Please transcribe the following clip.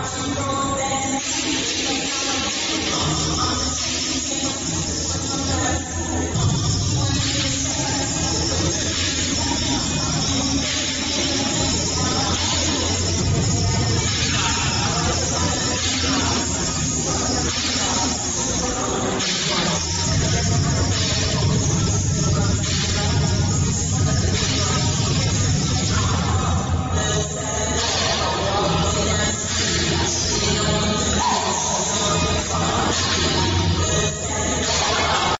Washington.